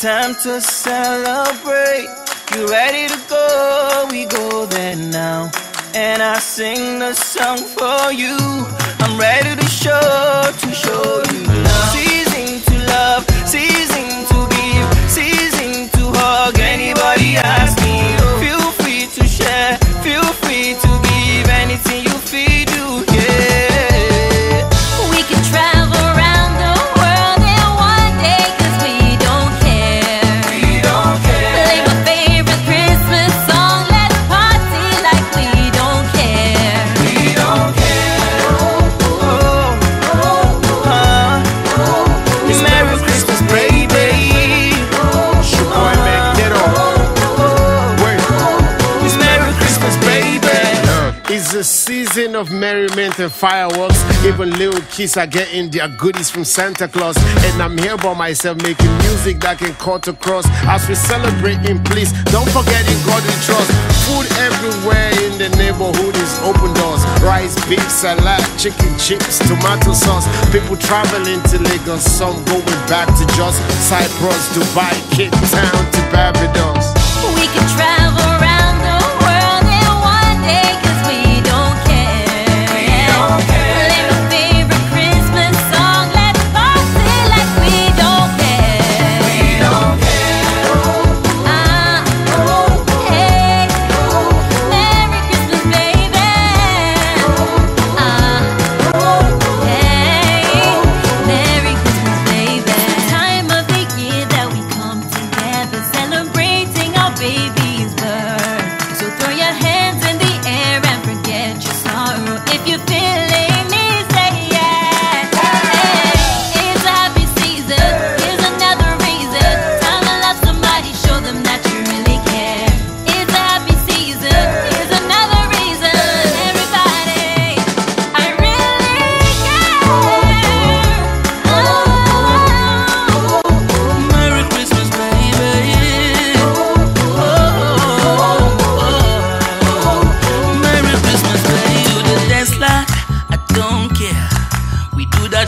time to celebrate. You ready to go? We go there now. And I sing the song for you. I'm ready to show, to show you love. Ceasing to love, ceasing to give, ceasing to hug anybody ask me. Feel free to share, feel free to season of merriment and fireworks. Even little kids are getting their goodies from Santa Claus. And I'm here by myself making music that can cut across. As we celebrate in peace, don't forget in God we trust. Food everywhere in the neighborhood is open doors. Rice, beef, salad, chicken chips, tomato sauce. People traveling to Lagos, some going back to just Cyprus, Dubai, Cape Town to Barbados.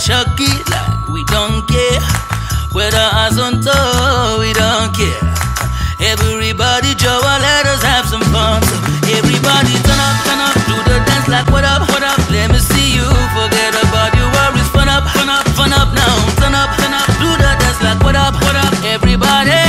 shock it like we don't care. Whether us on tour, we don't care. Everybody, Joe, let us have some fun. So everybody, turn up, turn up, do the dance like what up, what up. Let me see you forget about your worries. Fun up, fun up, fun up now. Turn up, turn up, do the dance like what up, what up. Everybody.